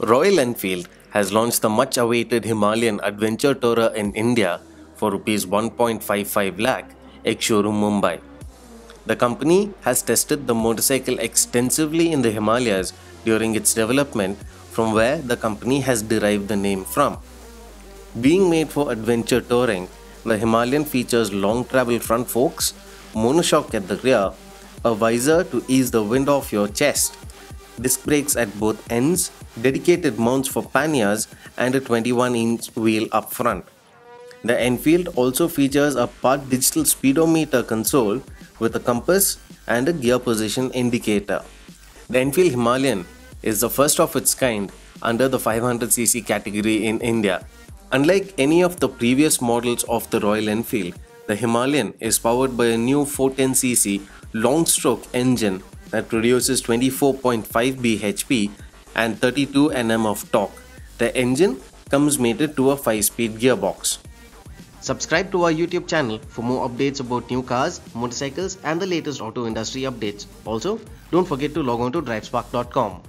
Royal Enfield has launched the much awaited Himalayan Adventure Tourer in India for Rs 1.55 lakh ex Mumbai. The company has tested the motorcycle extensively in the Himalayas during its development, from where the company has derived the name from. Being made for adventure touring, the Himalayan features long travel front forks, monoshock at the rear, a visor to ease the wind off your chest, disc brakes at both ends, dedicated mounts for panniers, and a 21 inch wheel up front. The Enfield also features a part digital speedometer console with a compass and a gear position indicator. The Enfield Himalayan is the first of its kind under the 500cc category in India. Unlike any of the previous models of the Royal Enfield, the Himalayan is powered by a new 410cc long stroke engine that produces 24.5 bhp and 32 Nm of torque. The engine comes mated to a 5-speed gearbox. Subscribe to our YouTube channel for more updates about new cars, motorcycles and the latest auto industry updates. Also, don't forget to log on to drivespark.com.